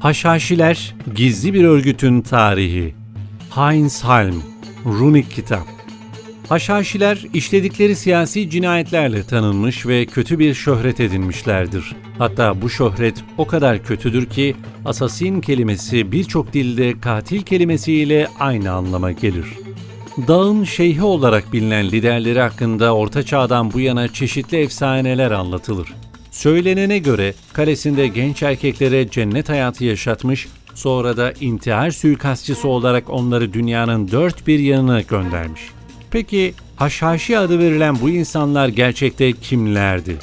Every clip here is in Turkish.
Haşhaşiler gizli bir örgütün tarihi. Heinz Halm, Runik Kitap. Haşhaşiler işledikleri siyasi cinayetlerle tanınmış ve kötü bir şöhret edinmişlerdir. Hatta bu şöhret o kadar kötüdür ki asasin kelimesi birçok dilde katil kelimesiyle aynı anlama gelir. Dağın şeyhi olarak bilinen liderleri hakkında Orta Çağ'dan bu yana çeşitli efsaneler anlatılır. Söylenene göre kalesinde genç erkeklere cennet hayatı yaşatmış, sonra da intihar suikastçısı olarak onları dünyanın dört bir yanına göndermiş. Peki Haşhaşi adı verilen bu insanlar gerçekte kimlerdi?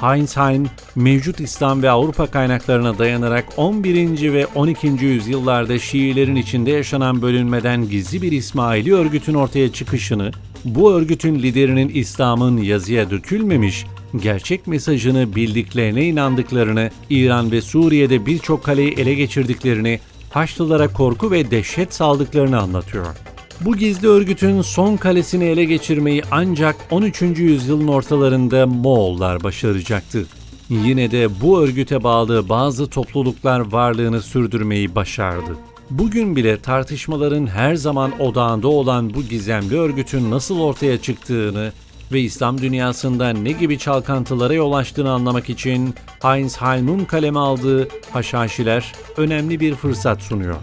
Heinz Heim, mevcut İslam ve Avrupa kaynaklarına dayanarak 11. ve 12. yüzyıllarda Şiilerin içinde yaşanan bölünmeden gizli bir İsmaili örgütün ortaya çıkışını, bu örgütün liderinin İslam'ın yazıya dökülmemiş, gerçek mesajını bildiklerine inandıklarını, İran ve Suriye'de birçok kaleyi ele geçirdiklerini, Haçlılara korku ve dehşet saldıklarını anlatıyor. Bu gizli örgütün son kalesini ele geçirmeyi ancak 13. yüzyılın ortalarında Moğollar başaracaktı. Yine de bu örgüte bağlı bazı topluluklar varlığını sürdürmeyi başardı. Bugün bile tartışmaların her zaman odağında olan bu gizemli örgütün nasıl ortaya çıktığını ve İslam dünyasında ne gibi çalkantılara yol açtığını anlamak için Heinz Halm'un kaleme aldığı Haşhaşiler önemli bir fırsat sunuyor.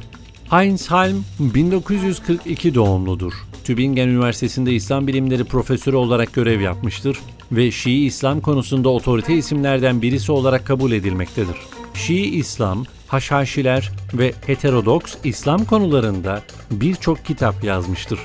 Heinz Halm 1942 doğumludur. Tübingen Üniversitesi'nde İslam Bilimleri Profesörü olarak görev yapmıştır ve Şii İslam konusunda otorite isimlerden birisi olarak kabul edilmektedir. Şii İslam, Haşhaşiler ve heterodoks İslam konularında birçok kitap yazmıştır.